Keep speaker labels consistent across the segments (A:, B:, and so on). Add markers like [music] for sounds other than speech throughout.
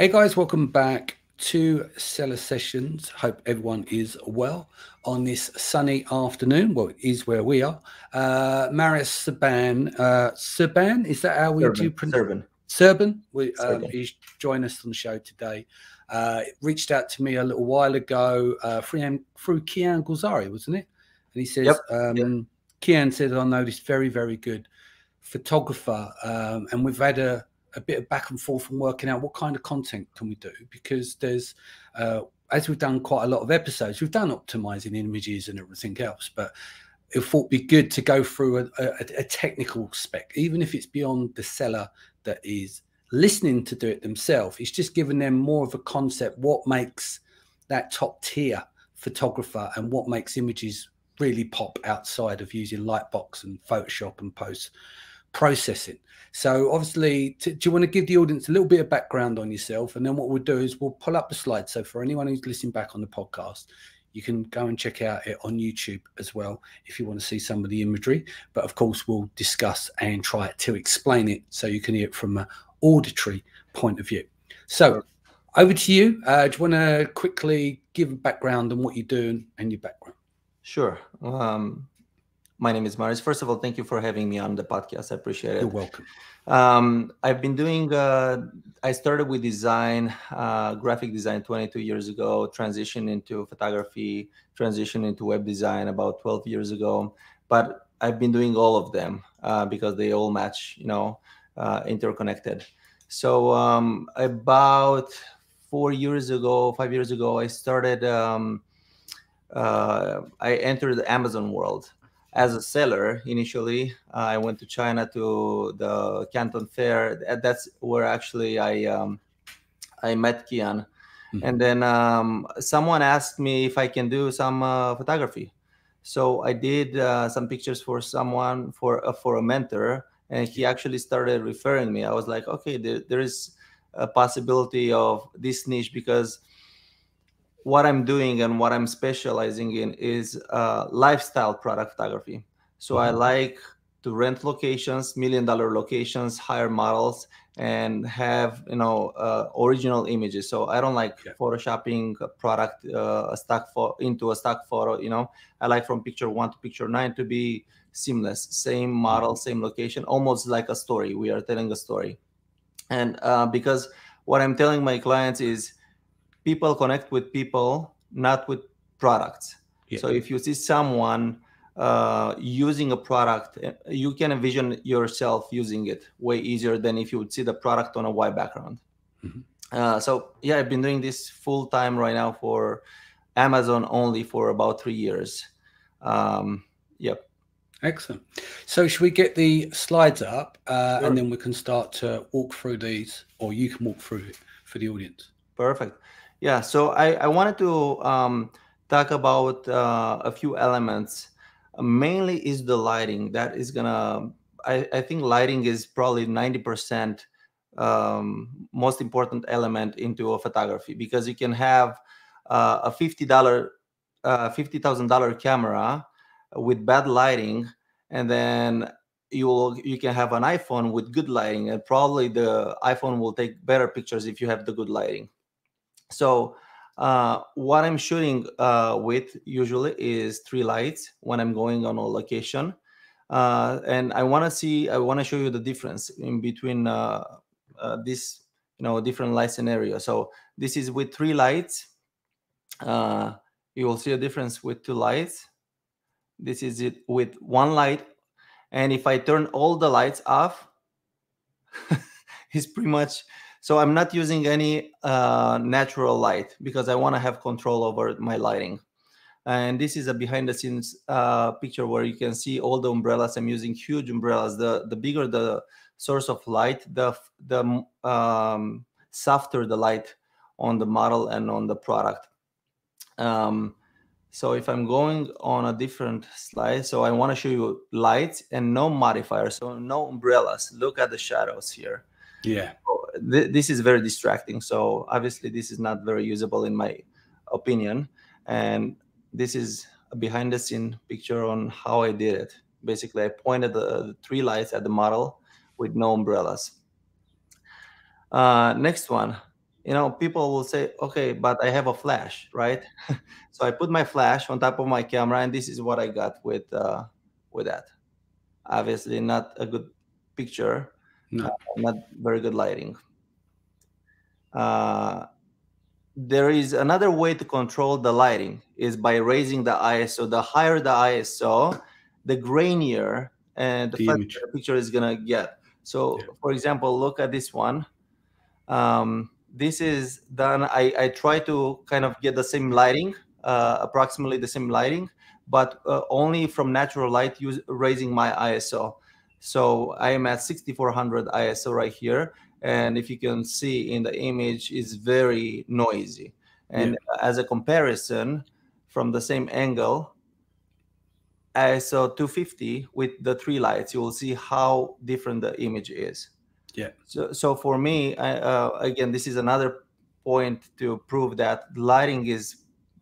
A: Hey guys, welcome back to Seller Sessions. Hope everyone is well on this sunny afternoon. Well, it is where we are. Uh, Marius Serban, uh, Serban, is that how we
B: Serban,
A: do pronounce
B: Serban.
A: Serban, we, um, he's joined us on the show today. Uh, reached out to me a little while ago uh, through, through Kian Golzari, wasn't it? And he says,
B: Yep,
A: um,
B: yep.
A: Kian said, I know this very, very good photographer. Um, and we've had a, a bit of back and forth and working out what kind of content can we do because there's, uh, as we've done quite a lot of episodes, we've done optimizing images and everything else, but it thought be good to go through a, a, a technical spec, even if it's beyond the seller that is listening to do it themselves. It's just giving them more of a concept what makes that top tier photographer and what makes images really pop outside of using Lightbox and Photoshop and post processing. So, obviously, do you want to give the audience a little bit of background on yourself? And then what we'll do is we'll pull up the slides. So, for anyone who's listening back on the podcast, you can go and check out it on YouTube as well if you want to see some of the imagery. But of course, we'll discuss and try to explain it so you can hear it from an auditory point of view. So, over to you. Uh, do you want to quickly give a background on what you're doing and your background?
B: Sure. Um, my name is Marius. First of all, thank you for having me on the podcast. I appreciate it.
A: You're welcome.
B: Um, I've been doing, uh, I started with design, uh, graphic design 22 years ago, transitioned into photography, transitioned into web design about 12 years ago. But I've been doing all of them uh, because they all match, you know, uh, interconnected. So um, about four years ago, five years ago, I started, um, uh, I entered the Amazon world as a seller initially i went to china to the canton fair. That's where actually i um, i met kian.
A: Mhm.
B: and then um, someone asked me if i can do some uh, photography. So i did uh, some pictures for someone for uh, for a mentor and he actually started referring me. I was like okay there, there is a possibility of this niche because what I'm doing and what I'm specializing in is uh, lifestyle product photography. So I
A: Mhm.
B: like to rent locations, million dollar locations, hire models, and have you know uh, original images. So I don't like
A: Yeah.
B: photoshopping a product uh, a stock pho- into a stock photo. You know, I like from picture one to picture nine to be seamless, same model, same location, almost like a story. We are telling a story, and uh, because what I'm telling my clients is people connect with people, not with products.
A: Yeah.
B: So if you see someone uh, using a product, uh, you can envision yourself using it way easier than if you would see the product on a white background.
A: Mhm.
B: Uh, so yeah, I've been doing this full time right now for Amazon only for about three years. Um, yep.
A: Excellent. So, should we get the slides up uh,
B: Sure.
A: and then we can start to walk through these, or you can walk through it for the audience?
B: Perfect. Yeah. So I, I wanted to um, talk about uh, a few elements. Mainly is the lighting. That is gonna. I, I think lighting is probably ninety percent um, most important element into a photography because you can have uh, a fifty dollar, uh, fifty thousand dollar camera with bad lighting, and then you will you can have an iPhone with good lighting, and probably the iPhone will take better pictures if you have the good lighting. So uh, what I'm shooting uh, with usually is three lights when I'm going on a location. Uh, and I want to see, I want to show you the difference in between uh, uh, this, you know, different light scenario. So this is with three lights. Uh, you will see a difference with two lights. This is it with one light. And if I turn all the lights off, [laughs] it's pretty much so i'm not using any uh, natural light because i want to have control over my lighting. And this is a behind the scenes uh, picture where you can see all the umbrellas. I'm using huge umbrellas. The the bigger the source of light the the um, softer the light on the model and on the product. Um, so if i'm going on a different slide so i want to show you lights and no modifiers so no umbrellas. Look at the shadows here.
A: Yeah.
B: Th- this is very distracting. So obviously, this is not very usable in my opinion. And this is a behind the scene picture on how I did it. Basically, I pointed the, the three lights at the model with no umbrellas. Uh, next one. you know, people will say, okay, but I have a flash, right? [laughs] so I put my flash on top of my camera, and this is what I got with uh, with that. Obviously, not a good picture, no. uh, not very good lighting. Uh, there is another way to control the lighting is by raising the ISO. The higher the ISO, the grainier and the, the picture is gonna get. So, yeah. for example, look at this one. Um, this is done. I, I try to kind of get the same lighting, uh, approximately the same lighting, but uh, only from natural light use, raising my ISO. So I am at 6400 ISO right here. And if you can see in the image, it's very noisy. And yeah. as a comparison from the same angle, ISO 250 with the three lights, you will see how different the image is.
A: Yeah.
B: So, so for me, I, uh, again, this is another point to prove that lighting is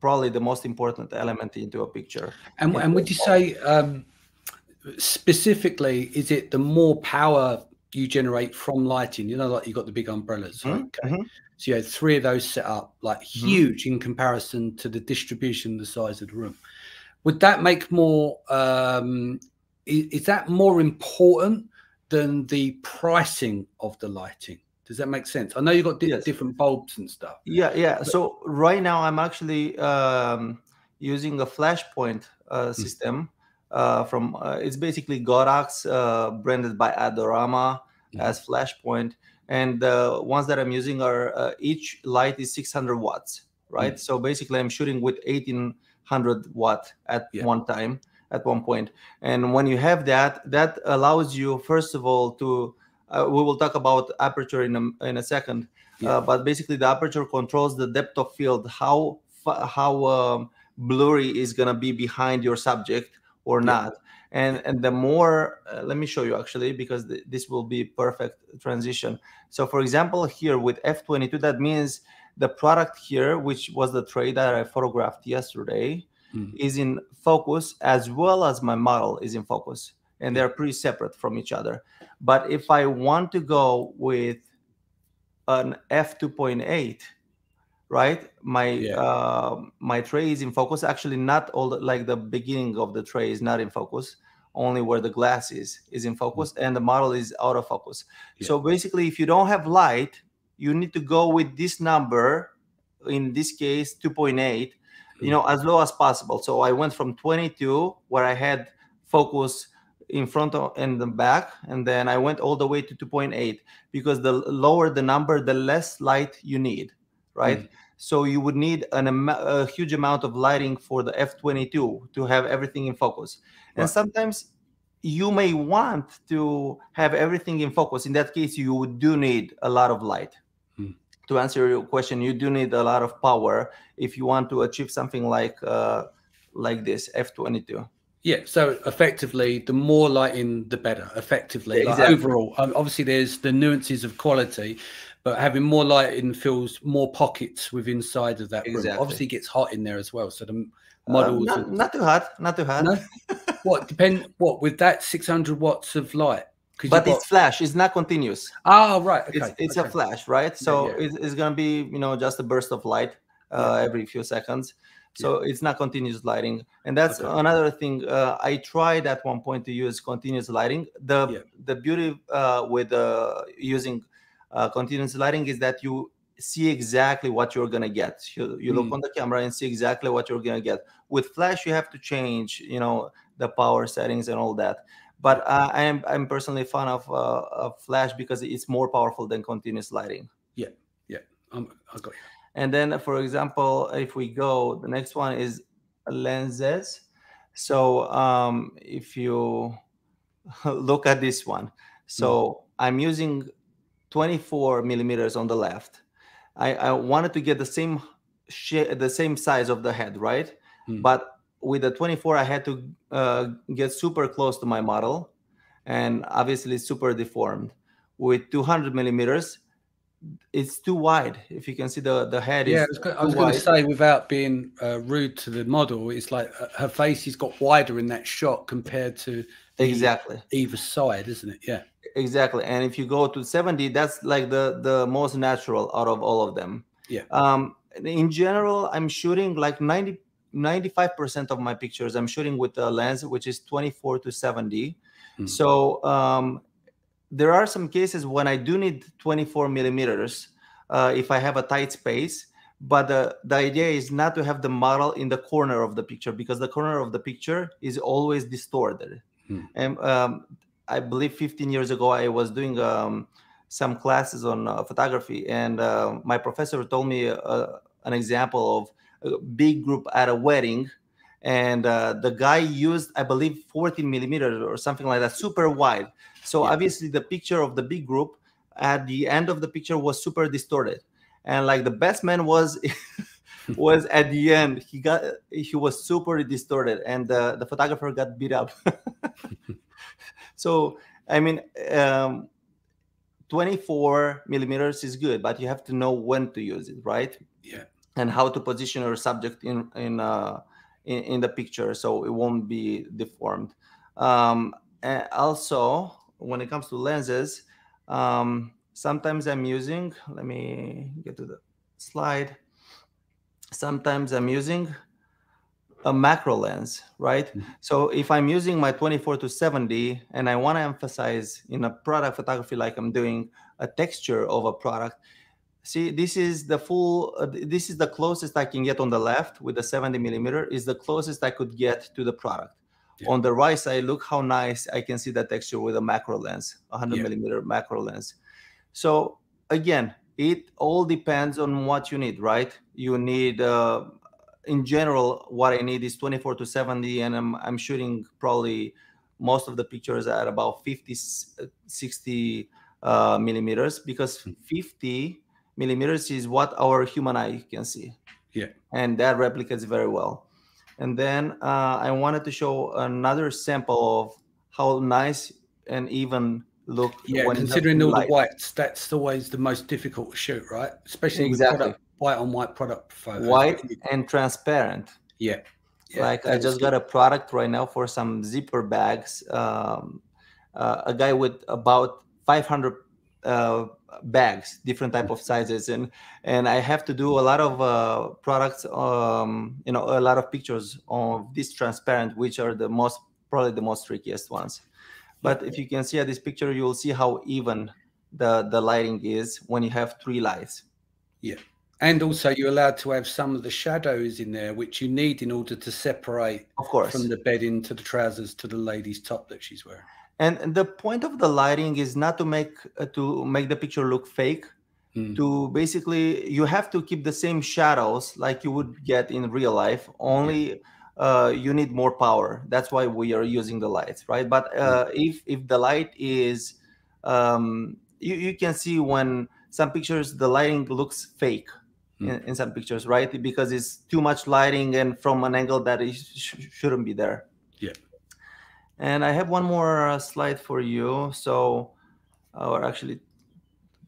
B: probably the most important element into a picture.
A: And, and would you say um, specifically, is it the more power you generate from lighting? You know, like you've got the big umbrellas. Mm-hmm. Okay. Mm-hmm. So you had three of those set up, like mm-hmm. huge in comparison to the distribution, the size of the room. Would that make more? Um, is, is that more important than the pricing of the lighting. Does that make sense? I know you've got di yes. different bulbs and stuff.
B: Yeah, yeah. But so right now I'm actually um, using a flashpoint uh, hmm. system mm. Uh, from uh, it's basically Godox uh, branded by Adorama mm. as flashpoint, and the ones that I'm using are uh, each light is 600 watts, right? Mm. So basically I'm shooting with 1800 watt at yeah. one time at one. And when you have that, that allows you, first of all, to uh, we will talk about aperture in a, in a second. Yeah. Uh, but basically, the aperture controls the depth of field, how how um, blurry is gonna be behind your subject or yeah. not. And and the more, uh, let me show you actually because th this will be perfect transition. So for example, here with f22, that means the product here, which was the tray that I photographed yesterday, mm. is in focus as well as my model is in focus and they're pretty separate from each other but if i want to go with an f2.8 right my yeah. uh, my tray is in focus actually not all the, like the beginning of the tray is not in focus only where the glass is is in focus mm. and the model is out of focus yeah. so basically if you don't have light you need to go with this number in this case 2.8 you know, as low as possible. So I went from 22, where I had focus in front of and the back, and then I went all the way to 2.8 because the lower the number, the less light you need, right? Mm. So you would need an, a huge amount of lighting for the f22 to have everything in focus. Right. And sometimes you may want to have everything in focus. In that case, you do need a lot of light to answer your question, you do need a lot of power if you want to achieve something like uh, like this F22.
A: Yeah, so effectively, the more lighting, the better. Effectively, exactly. like overall, um, obviously, there's the nuances of quality, but having more lighting fills more pockets within inside of that exactly. room. Obviously, it gets hot in there as well. So the models,
B: uh, not, not, too hot, not too hot.
A: No? what depend? What with that 600 watts of light?
B: but it's flash it's not continuous
A: oh right
B: okay. it's, it's okay. a flash right so yeah, yeah. It's, it's, gonna be you know just a burst of light uh, yeah. every few seconds so it's not continuous lighting. And that's okay. another thing uh, i tried at one point to use continuous lighting. The the beauty uh, with uh, using uh, continuous lighting is that you see exactly what you're gonna get. You, you mm. look on the camera and see exactly what you're gonna get. With flash you have to change you know the power settings and all that. But uh, I am I'm personally a fan of, uh, of Flash because it's more powerful than continuous lighting.
A: Yeah, yeah, um, I got you.
B: And then, for example, if we go, the next one is lenses. So um, if you [laughs] look at this one, so mm. I'm using 24 millimeters on the left. I, I wanted to get the same the same size of the head, right? Mm. But with the 24 i had to uh, get super close to my model and obviously super deformed with 200 millimeters it's too wide. If you can see the the head
A: yeah i was going to say without being uh, rude to the model it's like uh, her face has got wider in that shot compared to
B: exactly.
A: either side isn't it? Yeah.
B: Exactly. And if you go to 70 that's like the the most natural out of all of them.
A: Yeah.
B: um in general i'm shooting like 90 95% of my pictures i'm shooting with a lens which is 24 to 70
A: Mhm.
B: so um there are some cases when i do need 24 millimeters uh, if i have a tight space but the, the idea is not to have the model in the corner of the picture because the corner of the picture is always distorted
A: Hmm.
B: and um, i believe 15 years ago i was doing um, some classes on uh, photography and uh, my professor told me uh, an example of a big group at a wedding and uh, the guy used i believe 14 millimeters or something like that super wide. So
A: Yeah.
B: obviously the picture of the big group at the end of the picture was super distorted. And like the best man was [laughs] was at the end. He got he was super distorted and the, the photographer got beat up. [laughs] So i mean um 24 millimeters is good but you have to know when to use it right?
A: Yeah.
B: and how to position your subject in in uh in, in the picture so it won't be deformed. Um and also when it comes to lenses um sometimes i'm using let me get to the slide. Sometimes i'm using a macro lens right?
A: Mhm.
B: so if i'm using my 24 to 70 and i want to emphasize in a product photography like i'm doing a texture of a product see this is the full uh, this is the closest i can get on the left with the 70 millimeter is the closest i could get to the product
A: Yeah.
B: on the right side look how nice i can see the texture with a macro lens 100
A: Yeah.
B: millimeter macro lens so again it all depends on what you need right you need uh, in general what i need is 24 to 70 and i'm, I'm shooting probably most of the pictures at about 50 s- uh, 60 uh, millimeters because
A: Hmm.
B: 50 millimeters is what our human eye can see
A: Yeah.
B: and that replicates very well and then uh, i wanted to show another sample of how nice and even look
A: Yeah,
B: when
A: considering all
B: light.
A: the whites, that's always the most difficult to shoot, right? Especially
B: Exactly.
A: with product, white on white product photos.
B: white and transparent
A: Yeah. yeah
B: like i just got a product right now for some zipper bags um, uh, a guy with about 500 uh, bags different type of sizes. And and i have to do a lot of uh, products um, you know a lot of pictures of this transparent which are the most probably the most trickiest ones. But if you can see at this picture you will see how even the the lighting is when you have three lights.
A: Yeah, And also, you're allowed to have some of the shadows in there, which you need in order to separate
B: of course.
A: from the bed into the trousers to the lady's top that she's wearing.
B: And the point of the lighting is not to make uh, to make the picture look fake.
A: Mm.
B: to basically you have to keep the same shadows like you would get in real life. Only uh, you need more power. That's why we are using the lights right? But uh, if if the light is um, you, you can see when some pictures the lighting looks fake in, in some pictures right? Because it's too much lighting and from an angle that it sh- shouldn't be there.
A: Yeah.
B: And i have one more uh, slide for you so or actually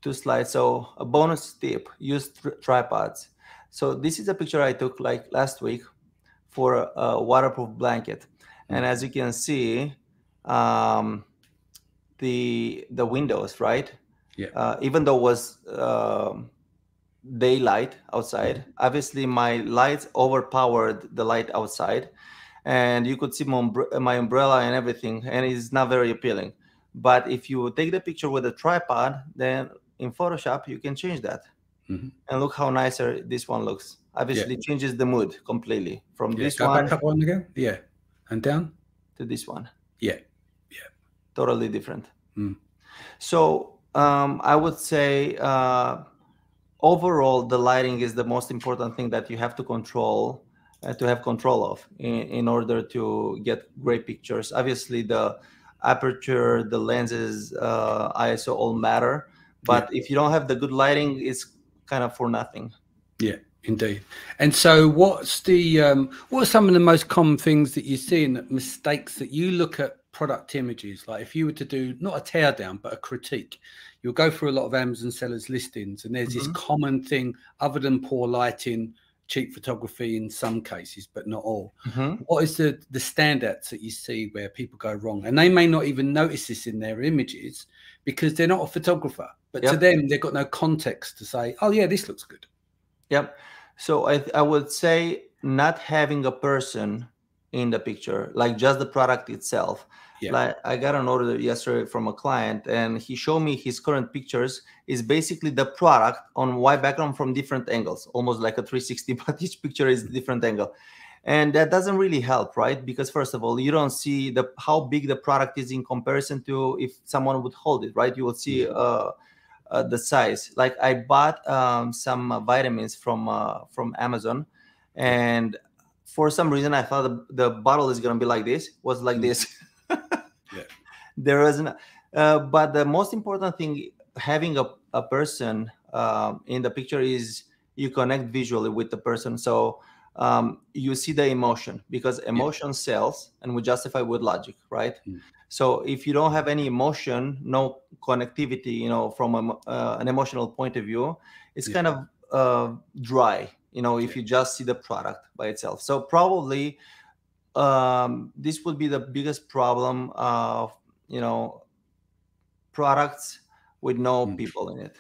B: two slides. So a bonus tip: use tr- tripods. So this is a picture I took like last week for a waterproof blanket, and as you can see, um, the the windows right.
A: Yeah.
B: Uh, even though it was um daylight outside, obviously my lights overpowered the light outside, and you could see my, umbre- my umbrella and everything, and it's not very appealing. But if you take the picture with a tripod, then in Photoshop you can change that,
A: Mhm.
B: and look how nicer this one looks. Obviously, changes the mood completely from
A: Yeah.
B: this one
A: back up one again. Yeah. And down.
B: to this one.
A: Yeah. Yeah.
B: Totally different.
A: Mm.
B: So um, I would say uh, overall, the lighting is the most important thing that you have to control, to have control of in, in order to get great pictures. Obviously, the aperture, the lenses, uh, ISO all matter. But if you don't have the good lighting, it's kind of for nothing.
A: Yeah, indeed. And so, what's the um, what are some of the most common things that you see in mistakes that you look at product images? Like if you were to do not a teardown but a critique, you'll go through a lot of Amazon sellers listings, and there's
B: Mhm.
A: this common thing other than poor lighting, cheap photography in some cases, but not all. Mm-hmm. What is the the standouts that you see where people go wrong, and they may not even notice this in their images because they're not a photographer. But
B: Yep.
A: to them, they've got no context to say, "Oh yeah, this looks good."
B: Yep. So I I would say not having a person in the picture, like just the product itself.
A: Yeah.
B: Like I got an order yesterday from a client, and he showed me his current pictures is basically the product on white background from different angles, almost like a 360, [laughs] but each picture is a different angle. And that doesn't really help, right? Because first of all, you don't see the how big the product is in comparison to if someone would hold it, right? You will see uh, uh, the size. Like I bought um, some vitamins from uh, from Amazon, and for some reason I thought the, the bottle is gonna be like this. Was like
A: Mm.
B: this. [laughs]
A: Yeah.
B: There isn't. Uh, but the most important thing, having a, a person um, in the picture is you connect visually with the person. So um, you see the emotion because emotion sells and we justify with logic, right?
A: Mm.
B: So if you don't have any emotion, no connectivity, you know, from a, uh, an emotional point of view, it's
A: Yeah.
B: kind of uh, dry, you know, if you just see the product by itself. So probably um, this would be the biggest problem of, you know, products with no
A: Mm.
B: people in it.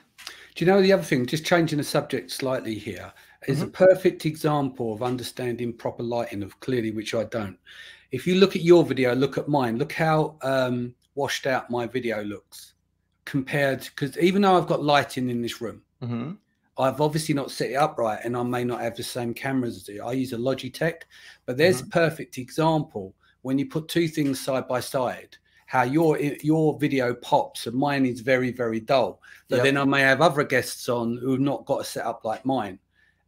A: Do you know the other thing? Just changing the subject slightly here is a perfect example of understanding proper lighting of clearly, which I don't. If you look at your video, look at mine. Look how um, washed out my video looks compared. Because even though I've got lighting in this room,
B: hmm
A: I've obviously not set it up right, and I may not have the same cameras as you. I use a Logitech, but there's mm-hmm. a perfect example when you put two things side by side. How your your video pops and mine is very very dull. But
B: Yep.
A: then I may have other guests on who've not got a setup like mine,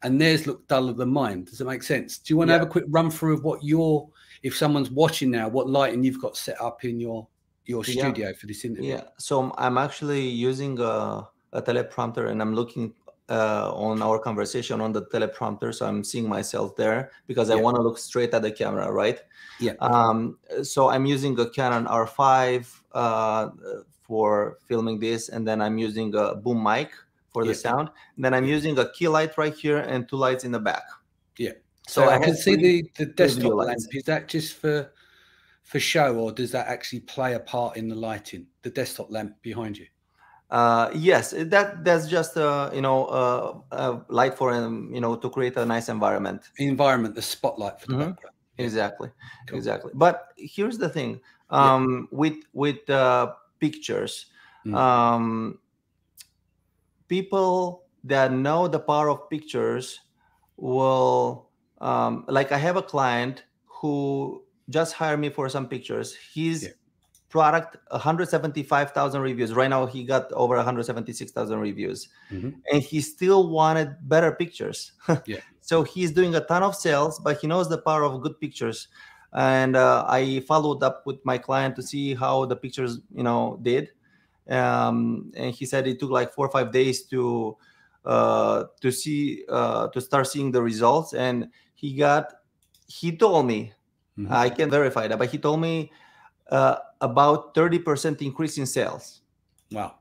A: and theirs look duller than mine. Does it make sense? Do you want to
B: Yeah.
A: have a quick run through of what your if someone's watching now, what lighting you've got set up in your your
B: Yeah.
A: studio for this interview?
B: Yeah. So I'm actually using a, a teleprompter and I'm looking uh, on our conversation on the teleprompter. So I'm seeing myself there because I want to look straight at the camera, right?
A: Yeah.
B: Um, so I'm using a Canon R5 uh, for filming this, and then I'm using a boom mic for the sound. And then I'm using a key light right here and two lights in the back.
A: Yeah.
B: So,
A: So I
B: have
A: can see the, the desktop lamp. Is that just for for show, or does that actually play a part in the lighting? The desktop lamp behind you.
B: Uh, yes, that that's just uh, you know uh, uh, light for um, you know to create a nice environment.
A: The environment, the spotlight for the
B: Mhm.
A: background.
B: Exactly,
A: Cool.
B: exactly. But here's the thing:
A: Yeah.
B: um, with with uh, pictures,
A: Mm.
B: um, people that know the power of pictures will um, like. I have a client who just hired me for some pictures. he's
A: Yeah.
B: Product 175,000 reviews. Right now, he got over 176,000 reviews,
A: Mhm.
B: and he still wanted better pictures. [laughs]
A: Yeah.
B: So he's doing a ton of sales, but he knows the power of good pictures. And uh, I followed up with my client to see how the pictures, you know, did. Um, and he said it took like four or five days to uh, to see uh, to start seeing the results. And he got, he told me,
A: Mhm.
B: I can verify that, but he told me uh, about 30% increase in sales.
A: Wow.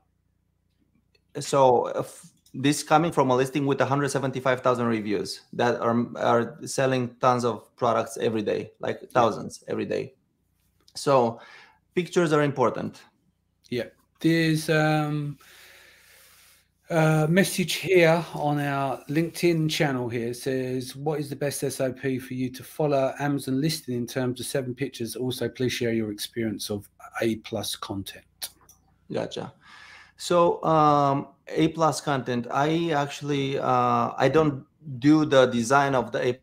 B: So uh, this coming from a listing with 175,000 reviews that are are selling tons of products every day, like thousands every day. So pictures are important. Yeah.
A: There's um, a message here on our LinkedIn channel here. Says, What is the best SOP for you to follow Amazon listing in terms of seven pictures? Also, please share your experience of A plus content.
B: Gotcha. So um, A plus content. I actually uh, I don't do the design of the A.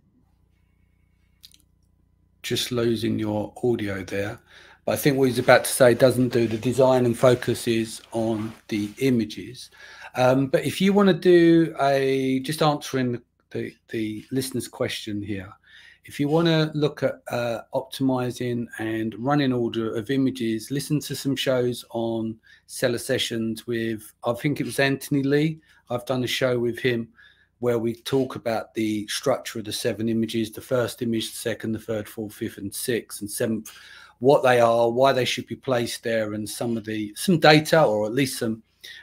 A: Just losing your audio there. But I think what he's about to say doesn't do the design and focuses on the images. Um, but if you want to do a just answering the, the, listener's question here, if you want to look at uh, optimizing and running order of images, listen to some shows on seller sessions with, I think it was Anthony Lee. I've done a show with him where we talk about the structure of the seven images the first image, the second, the third, fourth, fifth, and sixth, and seventh, what they are, why they should be placed there, and some of the some data or at least some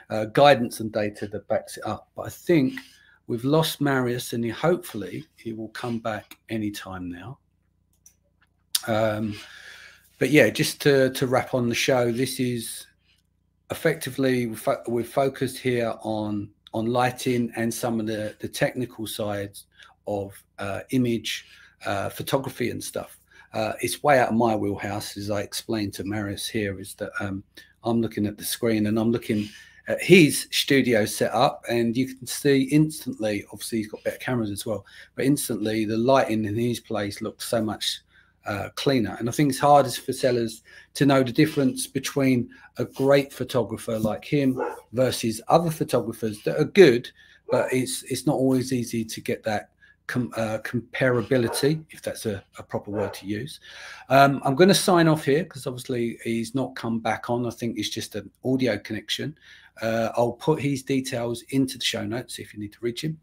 A: uh, guidance and data that backs it up. But I think we've lost Marius, and he, hopefully he will come back anytime now. Um, but yeah, just to to wrap on the show, this is effectively we've focused here on on lighting and some of the the technical sides of uh, image uh, photography and stuff. Uh, it's way out of my wheelhouse, as I explained to Marius here, is that um, I'm looking at the screen and I'm looking at his studio set up, and you can see instantly. Obviously, he's got better cameras as well, but instantly the lighting in his place looks so much uh, cleaner. And I think it's hardest for sellers to know the difference between a great photographer like him versus other photographers that are good, but it's it's not always easy to get that com uh, comparability, if that's a, a, proper word to use. Um, I'm going to sign off here because obviously he's not come back on. I think it's just an audio connection. Uh, I'll put his details into the show notes if you need to reach him.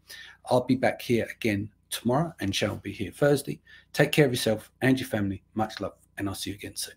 A: I'll be back here again tomorrow and shall be here Thursday. Take care of yourself and your family. Much love, and I'll see you again soon.